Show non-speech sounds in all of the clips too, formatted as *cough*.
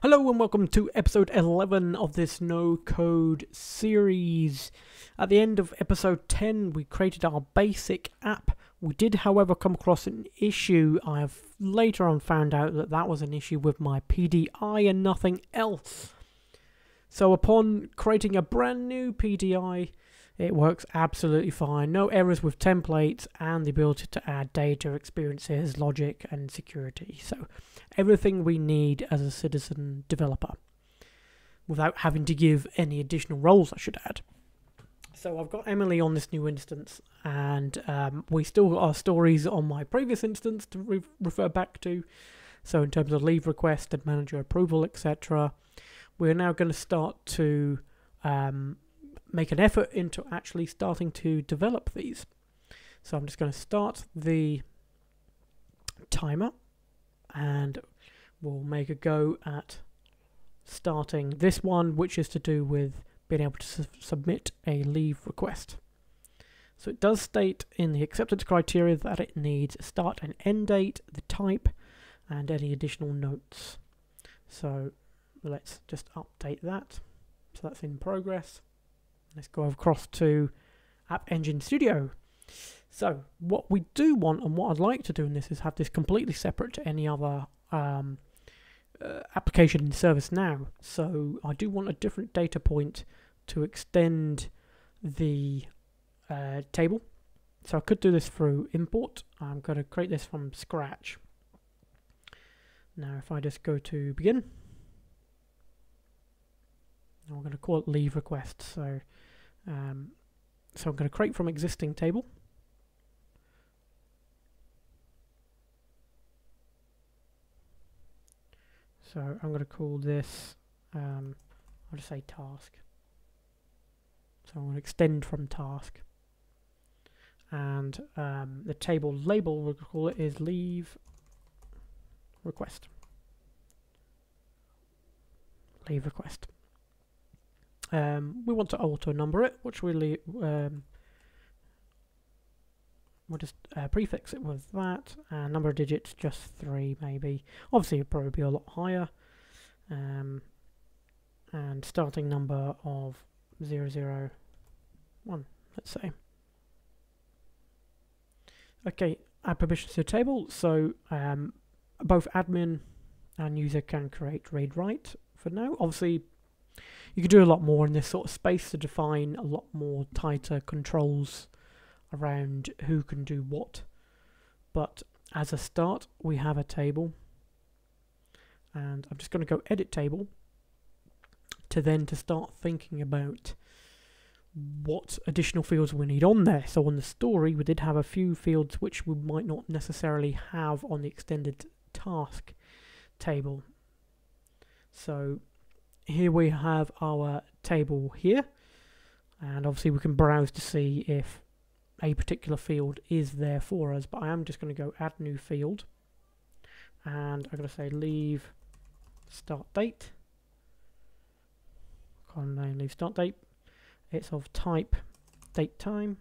Hello and welcome to episode 11 of this no code series. At the end of episode 10, we created our basic app. We did, however, come across an issue. I have later on found out that that was an issue with my PDI and nothing else. So, upon creating a brand new PDI, it works absolutely fine. No errors with templates and the ability to add data, experiences, logic, and security. So, everything we need as a citizen developer without having to give any additional roles, I should add. So, I've got Emily on this new instance, and um, we still got our stories on my previous instance to re- refer back to. So, in terms of leave request and manager approval, etc., we're now going to start to um, make an effort into actually starting to develop these. So I'm just going to start the timer and we'll make a go at starting this one, which is to do with being able to su submit a leave request. So it does state in the acceptance criteria that it needs start and end date, the type, and any additional notes. So let's just update that. So that's in progress. Let's go across to App Engine Studio. So what we do want and what I'd like to do in this is have this completely separate to any other um, uh, application in ServiceNow. So I do want a different data point to extend the uh, table. So I could do this through import. I'm going to create this from scratch. Now if I just go to begin, we're going to call it leave request. So um, so I'm going to create from existing table. So I'm going to call this, um, I'll just say task. So I'm going to extend from task. And um, the table label, we'll call it is leave request. Leave request. Um, we want to auto number it, which we'll, um, we'll just uh, prefix it with that. Number of digits, just three maybe. Obviously, it'd probably be a lot higher. Um, and starting number of 001, let's say. Okay, add permissions to the table. So um, both admin and user can create read write for now. Obviously, you could do a lot more in this sort of space to define a lot more tighter controls around who can do what. But as a start, we have a table. And I'm just going to go edit table to then to start thinking about what additional fields we need on there. So on the story, we did have a few fields which we might not necessarily have on the extended task table. So here we have our table here. And obviously we can browse to see if a particular field is there for us but I am just going to go add new field. And I'm going to say leave start date. Column name leave start date. It's of type date time.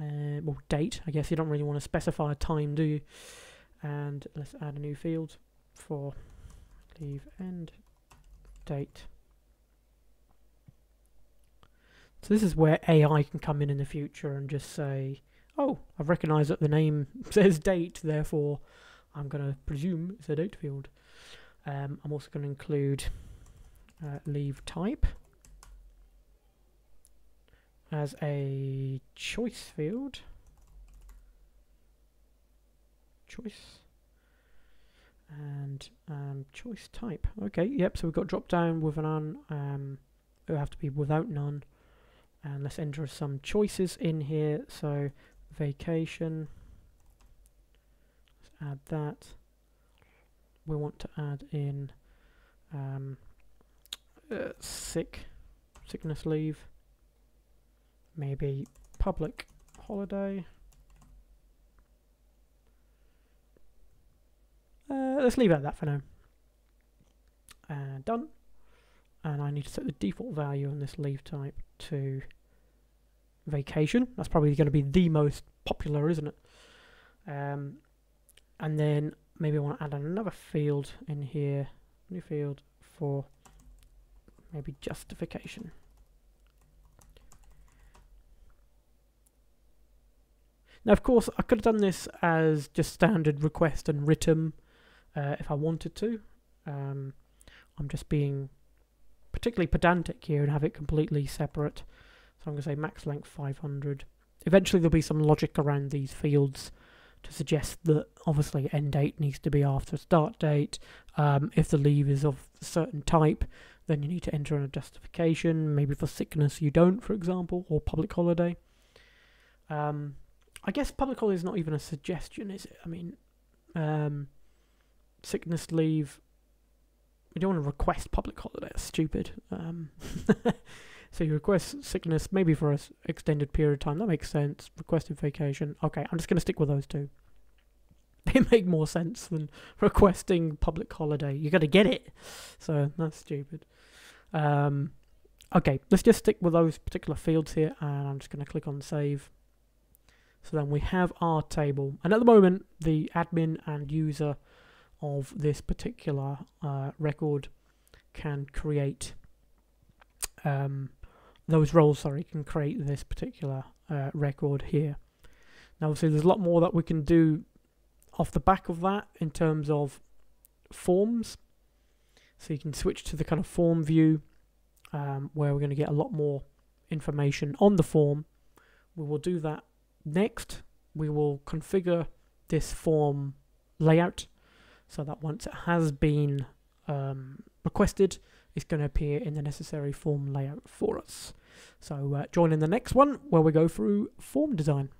Uh, well date I guess. You don't really want to specify a time do you? And let's add a new field for leave end date. So this is where AI can come in in the future and just say, oh, I've recognized that the name *laughs* says date, therefore I'm going to presume it's a date field. Um, I'm also going to include uh, leave type as a choice field. Choice and um, choice type. Okay, yep, so we've got drop down with an on, um, it will have to be without none. And let's enter some choices in here. So vacation, let's add that. We want to add in um, uh, sick, sickness leave, maybe public holiday. Uh, let's leave it at that for now. And done. And I need to set the default value on this leave type to vacation. That's probably going to be the most popular, isn't it? Um, and then maybe I want to add another field in here, new field for maybe justification. Now, of course, I could have done this as just standard request and RITM uh, if I wanted to. Um, I'm just being particularly pedantic here and have it completely separate. So I'm going to say max length 500. Eventually there'll be some logic around these fields to suggest that obviously end date needs to be after start date. Um, if the leave is of a certain type, then you need to enter in a justification. Maybe for sickness you don't, for example, or public holiday. Um, I guess public holiday is not even a suggestion, is it? I mean, um, sickness leave. We don't want to request public holiday. It's stupid. Um, *laughs* so you request sickness, maybe for an extended period of time. That makes sense. Requested vacation. Okay, I'm just going to stick with those two. *laughs* They make more sense than requesting public holiday. You got to get it. So that's stupid. Um, okay, let's just stick with those particular fields here, and I'm just going to click on save. So then we have our table, and at the moment, the admin and user of this particular uh, record can create um, those roles. Sorry, can create this particular uh, record here. Now, obviously, there's a lot more that we can do off the back of that in terms of forms. So you can switch to the kind of form view um, where we're going to get a lot more information on the form. We will do that Next, we will configure this form layout so that once it has been um, requested, it's going to appear in the necessary form layout for us. So uh, join in the next one where we go through form design.